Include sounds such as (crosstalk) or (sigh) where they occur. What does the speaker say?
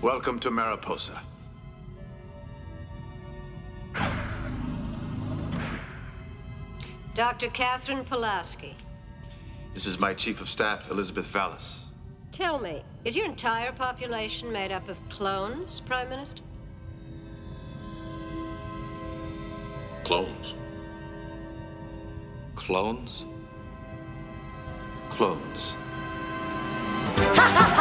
Welcome to Mariposa. Dr. Catherine Pulaski. This is my Chief of Staff, Elizabeth Vallis. Tell me, is your entire population made up of clones, Prime Minister? Clones. Clones? Clones. (laughs)